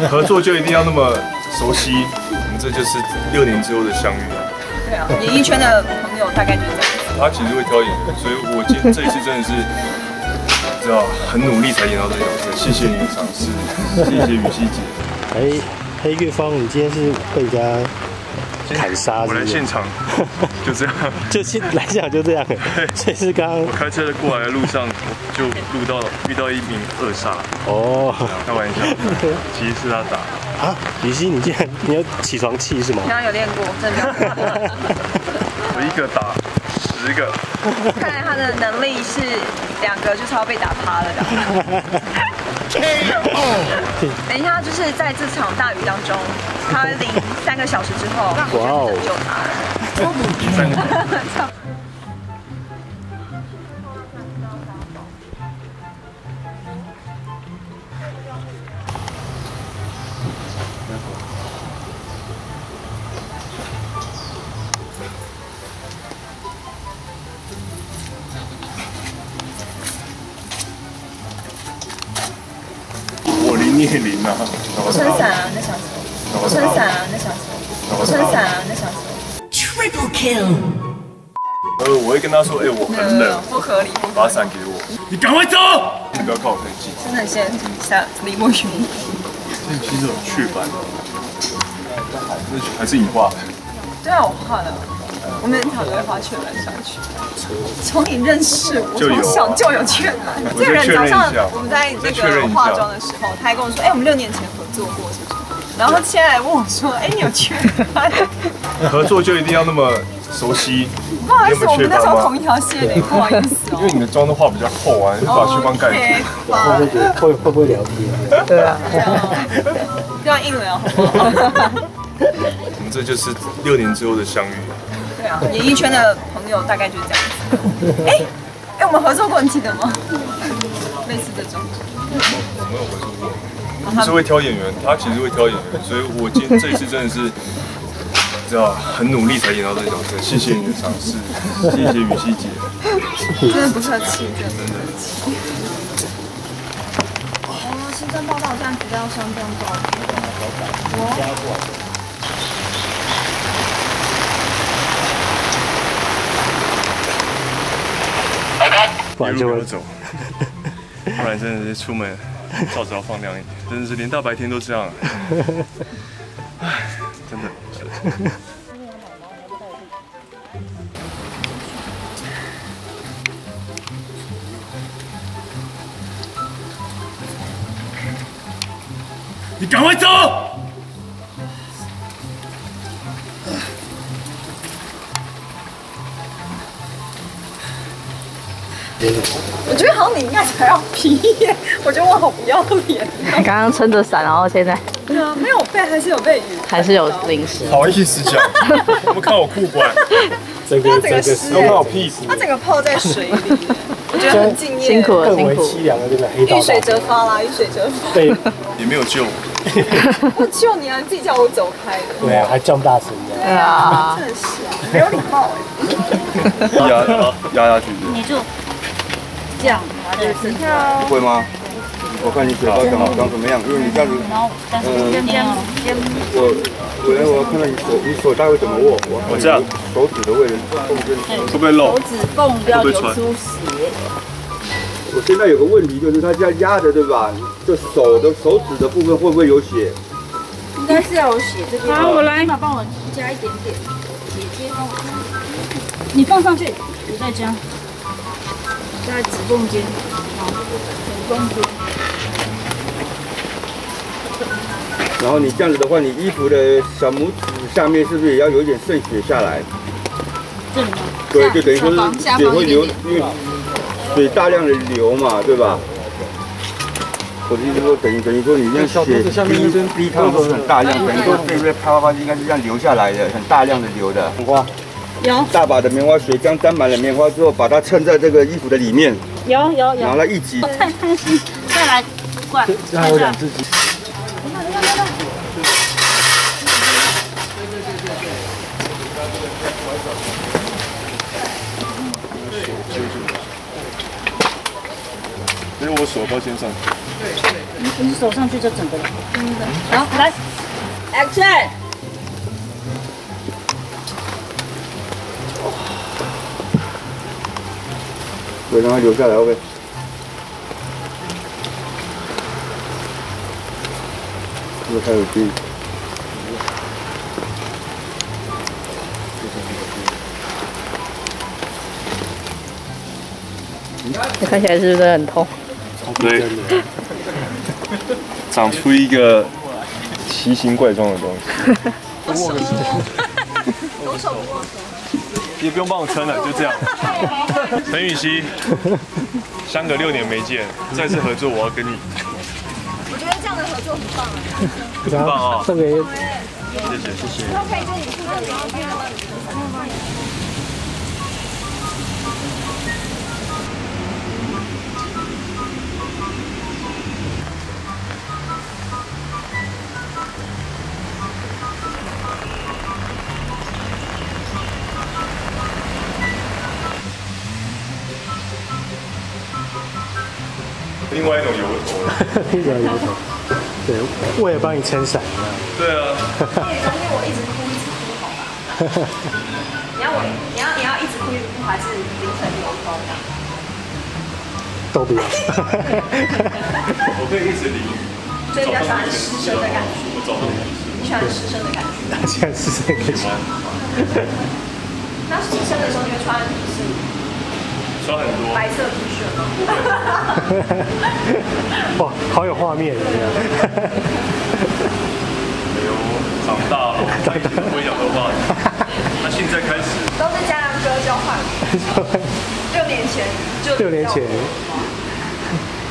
合作就一定要那么熟悉，我们这就是六年之后的相遇。对啊，演艺圈的朋友大概就是这样。他其实会挑演员，所以我今这一次真的是，知道很努力才演到这个角色。谢谢你的赏识，谢谢雨熙姐。哎，黑月芳，你今天是被人家 砍杀？我 来现场，就这样，就现来现场就这样。所以是刚刚我开车的过来的路上，就录到遇到一名恶煞。哦，开玩笑，其实是他打。啊，雨欣，你竟然你有起床气是吗？刚刚有练过，真的。我一个打十个。看来他的能力是两个就是要被打趴了的。等一下，就是在这场大雨当中，他淋三个小时之后，哇哦，救他了。三个。聂林啊，我撑伞啊，那想什么？我撑伞啊，那想什么？我撑伞啊，那想什么？Triple kill。呃，我会跟他说，哎，我很冷，不合理，把伞给我，你赶快走，你不要靠我太近。真的先下李莫云。这其实有雀斑，那还是你画的？对啊，我画的。我们常都会画雀斑上去。从你认识我从小就有雀斑。这个人早上我们在那个化妆的时候，他还跟我说：“哎，我们六年前合作过，是不是？”然后现在问我说：“哎，你有雀斑？”合作就一定要那么熟悉？不好意思，我们那时候同一条线的，不好意思哦。因为你的妆都画比较厚啊，就把雀斑盖住。会不会会会不会聊天？对啊，这样硬聊。我们这就是六年之后的相遇。对啊，演艺圈的朋友大概就是这样子。哎哎，我们合作过，你记得吗？类似这种。我没有合作过。是会挑演员，他其实会挑演员，所以我今这一次真的是，知道很努力才演到这个角色。谢谢你的尝试，谢谢雨熙姐。真的不客气，真的。哦，新生报道这样子要上这样报。我。不然就会走，不然真的是出门罩子要放亮一点，真的是连大白天都这样，唉，真的。你赶快走！我觉得好像你应该才要皮耶，我觉得我好不要脸。你刚刚撑着伞，然后现在对啊，没有被还是有被雨，还是有淋湿。好意思讲，我们看我裤管，整个整个湿，看我屁股，他整个泡在水里，我觉得很敬业，辛苦了，辛苦。凄凉的这个黑遇水则发啦，遇水则发。对，也没有救我，我救你啊，你自己叫我走开的。对啊，还叫大声的。对啊，真的是没有礼貌哎。压压下去。你就。这样，会吗？我看你嘴巴长长怎么样？因为你这样子，嗯，我我我看到你手，你手大概怎么握？我这样，手指的位置缝针会不会漏？手指缝不要流出血。我现在有个问题，就是它这样压着，对吧？这手的手指的部分会不会有血？应该是要有血，这边。好，我来。帮我加一点点。姐姐帮我。你放上去，我再加。在指缝间。然后你这样子的话，你衣服的小拇指下面是不是也要有一点渗血下来？这里吗？对，就等于说是血会流，因为水大量的流嘛，对吧？我的意思说，等于等于说你那血滴滴汤都是很大量，等于说这边啪啪啪应该是这样流下来的，很大量的流的。花。有大把的棉花水，将沾满了棉花之后，把它衬在这个衣服的里面。有有有。然后来一挤。太开心，再来灌。再有两只鸡。所以我我手包先上。你手上去就整个了。好，来，Action！对，让它留下来，OK。这个开始低。看起来是不是很痛？对，长出一个奇形怪状的东西。左手握手。也不用帮我撑了，就这样。陈雨希，相隔六年没见，再次合作，我要跟你。我觉得这样的合作很棒，很棒啊！送给谢谢谢谢。可以跟你负责聊天另外一种油头，一种油头，对，为了帮你撑伞。对啊。因为我一直哭一直哭，好吧？你要我，你要你要一直哭一直哭，还是凌晨流风这样？都不要。我可以一直淋。所以比较喜欢湿身的感觉。我找不到。你喜欢湿身的感觉？他现在湿身的感觉。那湿身的时候你会穿是？穿很多。白色 T 恤吗？哇，好有画面。哎呦，长大了，长大不会讲头发。那现在开始。都是家良哥交换。六年前就。六年前。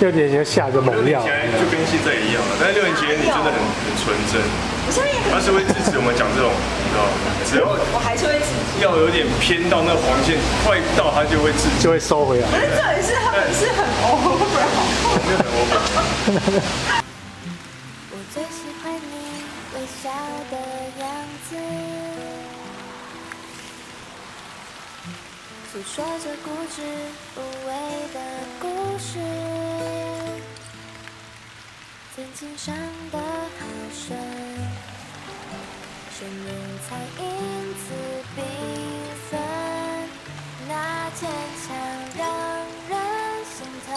六年前下个猛料。就跟现在一样了，但是六年前你真的很很纯真。我现在也很。他是会支持我们讲这种，你知道吗？只要我还是会要有点偏到那个黄线，快到它就会自，就会收回来。可是这里是他们是很 over 好。没有很 over。我最喜欢你微笑的样子，诉说着固执无畏的故事，曾经伤的好深，生命才因此缤纷，那坚强让人心疼。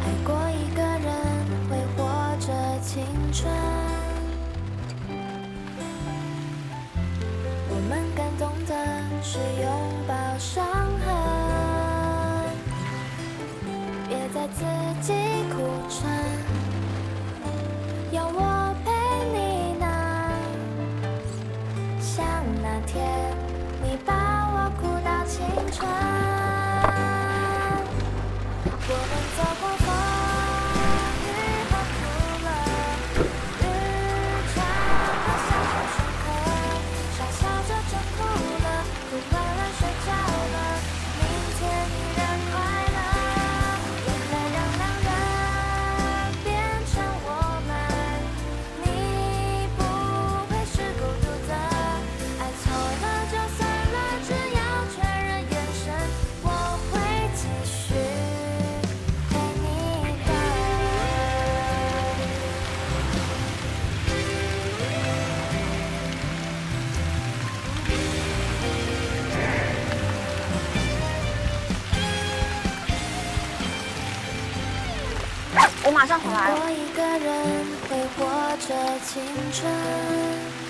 爱过一个人会活着青春，我们感动的是拥抱伤痕，别再自己哭撑，我马上回来了。我一个人挥霍着青春。